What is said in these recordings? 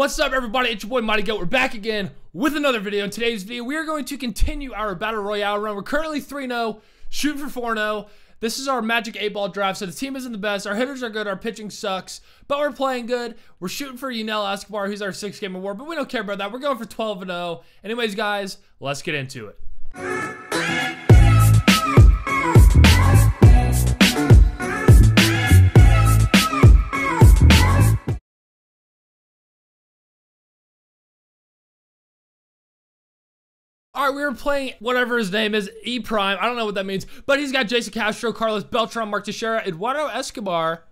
What's up everybody, it's your boy Mighty Goat. We're back again with another video. In today's video, we are going to continue our Battle Royale run. We're currently 3-0, shooting for 4-0. This is our Magic 8-Ball draft, so the team isn't the best. Our hitters are good, our pitching sucks, but we're playing good. We're shooting for Yunel Escobar, who's our 6-game award, but we don't care about that. We're going for 12-0. Anyways, guys, let's get into it. All right, we were playing whatever his name is, E Prime. I don't know what that means, but he's got Jason Castro, Carlos Beltran, Mark Teixeira, Eduardo Escobar,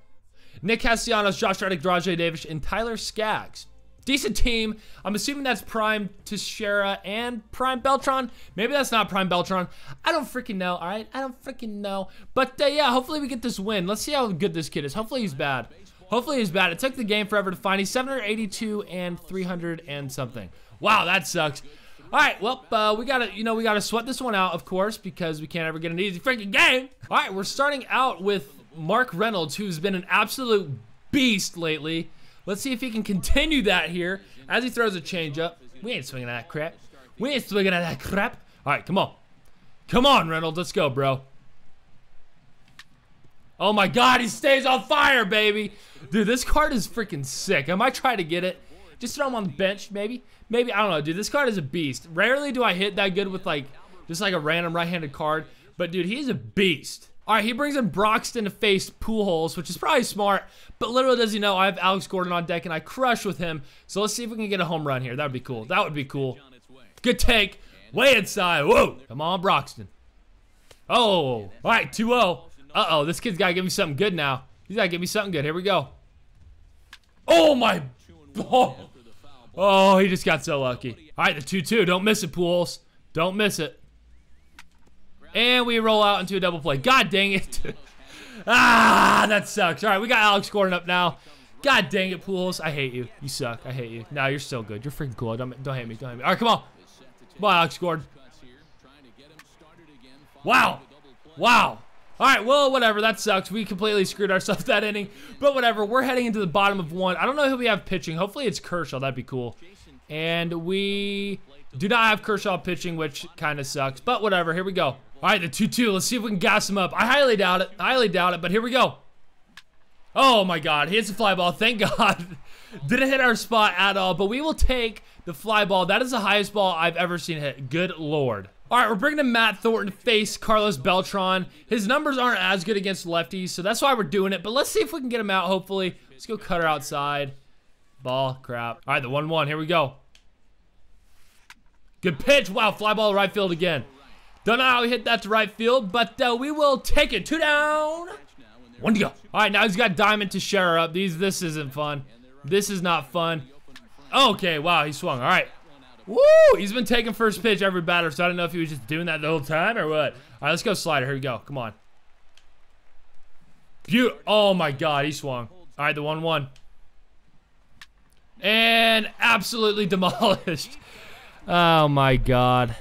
Nick Castellanos, Josh Reddick, Rajai Davis, and Tyler Skaggs. Decent team. I'm assuming that's Prime Teixeira and Prime Beltran. Maybe that's not Prime Beltran. I don't freaking know, all right? I don't freaking know. But uh, yeah, hopefully we get this win. Let's see how good this kid is. Hopefully he's bad. Hopefully he's bad. It took the game forever to find. He's 782 and 300 and something. Wow, that sucks. All right, well, uh, we gotta, you know, we gotta sweat this one out, of course, because we can't ever get an easy freaking game. All right, we're starting out with Mark Reynolds, who's been an absolute beast lately. Let's see if he can continue that here as he throws a changeup. We ain't swinging at that crap. We ain't swinging at that crap. All right, come on. Come on, Reynolds, let's go, bro. Oh my God, he stays on fire, baby. Dude, this card is freaking sick. Am I might try to get it. Just throw him on the bench, maybe. Maybe, I don't know, dude. This card is a beast. Rarely do I hit that good with, like, just like a random right-handed card. But, dude, he's a beast. All right, he brings in Broxton to face Pujols, which is probably smart. But little does he know, I have Alex Gordon on deck, and I crush with him. So let's see if we can get a home run here. That would be cool. That would be cool. Good take. Way inside. Whoa. Come on, Broxton. Oh. All right, 2-0. Uh-oh, this kid's got to give me something good now. He's got to give me something good. Here we go. Oh, my. Oh. Oh, he just got so lucky. All right, the 2-2. Don't miss it, Pools. Don't miss it. And we roll out into a double play. God dang it. ah, that sucks. All right, we got Alex Gordon up now. God dang it, Pools. I hate you. You suck. I hate you. No, you're so good. You're freaking cool. Don't, don't hate me. Don't hate me. All right, come on. Come on, Alex Gordon. Wow. Wow. All right, well, whatever. That sucks. We completely screwed ourselves that inning. But whatever. We're heading into the bottom of one. I don't know who we have pitching. Hopefully it's Kershaw. That'd be cool. And we do not have Kershaw pitching, which kind of sucks. But whatever. Here we go. All right, the 2-2. Let's see if we can gas him up. I highly doubt it. I highly doubt it, but here we go. Oh, my God. He hits the fly ball. Thank God. Didn't hit our spot at all, but we will take the fly ball. That is the highest ball I've ever seen hit. Good Lord. All right, we're bringing in Matt Thornton to face Carlos Beltran. His numbers aren't as good against lefties, so that's why we're doing it. But let's see if we can get him out, hopefully. Let's go cutter outside. Ball, crap. All right, the 1-1. Here we go. Good pitch. Wow, fly ball right field again. Don't know how he hit that to right field, but uh, we will take it. Two down. One to go. All right, now he's got Diamond Teixeira up. These, this isn't fun. This is not fun. Okay, wow, he swung. All right. Woo! He's been taking first pitch every batter, so I don't know if he was just doing that the whole time or what. All right, let's go slider. Here we go. Come on. Be oh, my God. He swung. All right, the 1-1. And absolutely demolished. Oh, my God.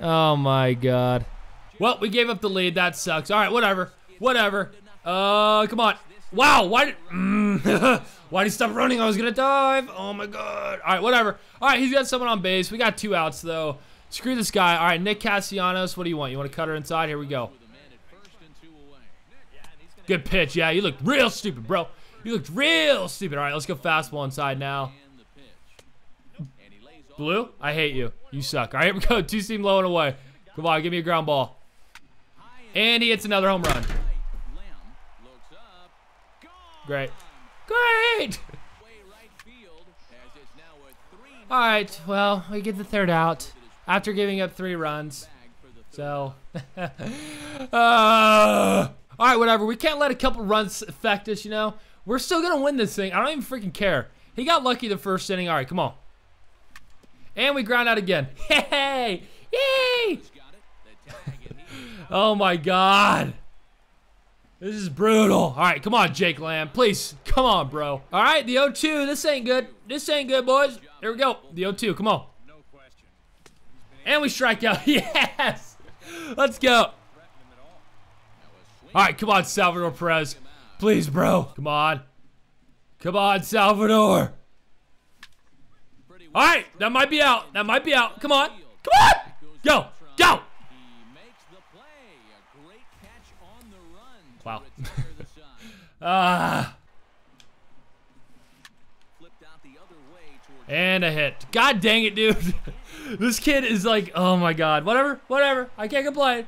Oh, my God. Well, we gave up the lead. That sucks. All right, whatever. Whatever. Uh, come on. Wow, why did... Mm, why did he stop running? I was to dive. Oh, my God. All right, whatever. All right, he's got someone on base. We got two outs, though. Screw this guy. All right, Nick Castellanos, what do you want? You want to cutter inside? Here we go. Good pitch. Yeah, you looked real stupid, bro. You looked real stupid. All right, let's go fastball inside now. Blue, I hate you. You suck. All right, here we go. Two seam low and away. Come on, give me a ground ball. And he hits another home run. Great. Great! Alright, well, we get the third out after giving up three runs. So, uh, alright, whatever. We can't let a couple runs affect us, you know? We're still going to win this thing. I don't even freaking care. He got lucky the first inning. Alright, come on. And we ground out again. Hey! Yay! oh my god. This is brutal. All right, come on, Jake Lamb. Please, come on, bro. All right, the 0-2. This ain't good. This ain't good, boys. Here we go. The 0-2. Come on. And we strike out. yes. Let's go. All right, come on, Salvador Perez. Please, bro. Come on. Come on, Salvador. All right, that might be out. That might be out. Come on. Come on. Go. Go. Wow. Ah. and a hit. God dang it, dude. this kid is like, oh my god. Whatever, whatever. I can't complain.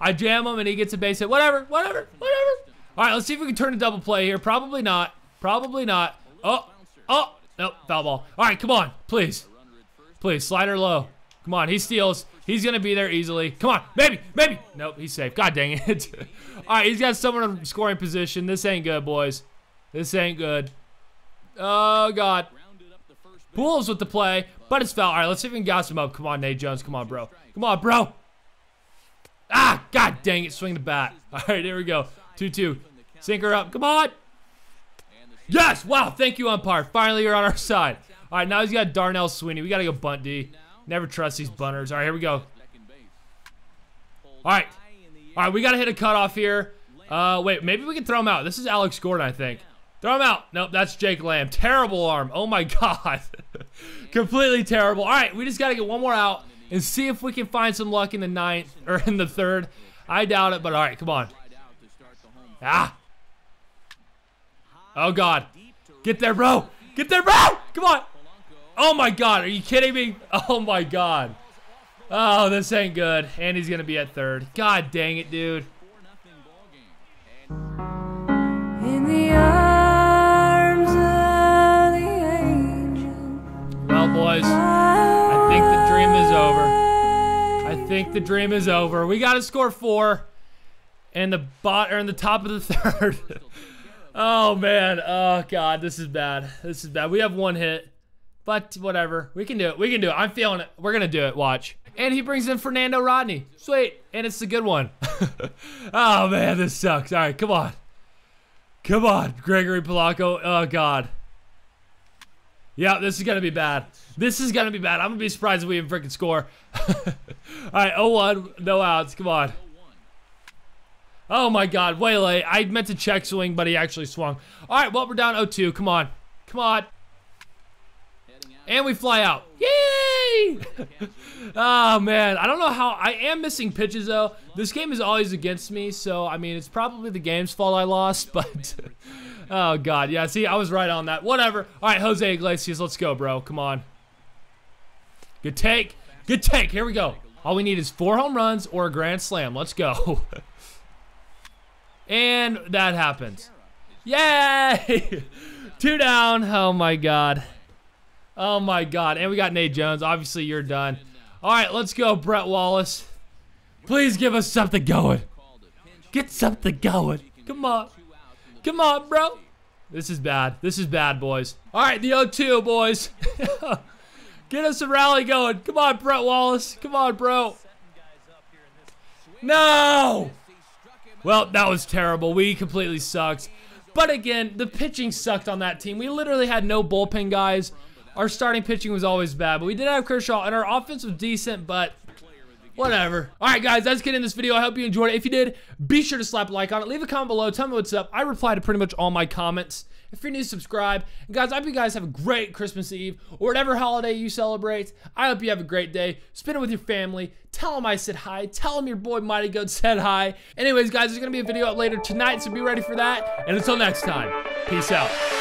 I jam him and he gets a base hit. Whatever, whatever, whatever. All right, let's see if we can turn a double play here. Probably not. Probably not. Oh, oh. Nope, foul ball. All right, come on. Please. Please, slider low. Come on, he steals. He's going to be there easily. Come on, maybe, maybe. Nope, he's safe. God dang it. All right, he's got someone in scoring position. This ain't good, boys. This ain't good. Oh, God. Bulls with the play, but it's foul. All right, let's see if we can gas him up. Come on, Nate Jones. Come on, bro. Come on, bro. Ah, God dang it. Swing the bat. All right, here we go. 2-2. Sinker up. Come on. Yes! Wow, thank you, umpire. Finally, you're on our side. All right, now he's got Darnell Sweeney. We got to go bunt D. Never trust these bunters. All right, here we go. All right. All right, we got to hit a cutoff here. Uh, wait, maybe we can throw him out. This is Alex Gordon, I think. Throw him out. Nope, that's Jake Lamb. Terrible arm. Oh, my God. Completely terrible. All right, we just got to get one more out and see if we can find some luck in the ninth or in the third. I doubt it, but all right, come on. Ah. Oh, God. Get there, bro. Get there, bro. Come on. Oh, my God. Are you kidding me? Oh, my God. Oh, this ain't good. And he's going to be at third. God dang it, dude. In the arms of the angel. Well, boys, I think the dream is over. I think the dream is over. We got to score four. And the bot or in the top of the third. oh man. Oh god, this is bad. This is bad. We have one hit. But whatever. We can do it. We can do it. I'm feeling it. We're gonna do it. Watch. And he brings in Fernando Rodney. Sweet. And it's a good one. oh man, this sucks. Alright, come on. Come on, Gregory Polanco. Oh god. Yeah, this is gonna be bad. This is gonna be bad. I'm gonna be surprised if we even freaking score. Alright, 0-1, no outs. Come on. Oh my god, way late. I meant to check swing, but he actually swung. All right, well, we're down 0-2. Come on. Come on. And we fly out. Yay! oh, man. I don't know how. I am missing pitches, though. This game is always against me, so, I mean, it's probably the game's fault I lost, but. oh, God. Yeah, see, I was right on that. Whatever. All right, Jose Iglesias, let's go, bro. Come on. Good take. Good take. Here we go. All we need is four home runs or a grand slam. Let's go. And that happens. Yay! Two down. Oh my god. Oh my god. And we got Nate Jones. Obviously, you're done. All right, let's go, Brett Wallace. Please give us something going. Get something going. Come on. Come on, bro. This is bad. This is bad, boys. All right, the 0-2, boys. Get us a rally going. Come on, Brett Wallace. Come on, bro. No! Well, that was terrible. We completely sucked. But again, the pitching sucked on that team. We literally had no bullpen guys. Our starting pitching was always bad, but we did have Kershaw, and our offense was decent, but whatever. All right, guys, that's getting this video. I hope you enjoyed it. If you did, be sure to slap a like on it. Leave a comment below. Tell me what's up. I reply to pretty much all my comments. If you're new, subscribe. And guys, I hope you guys have a great Christmas Eve or whatever holiday you celebrate. I hope you have a great day. Spend it with your family. Tell them I said hi. Tell them your boy Mighty Goat said hi. Anyways, guys, there's going to be a video up later tonight, so be ready for that. And until next time, peace out.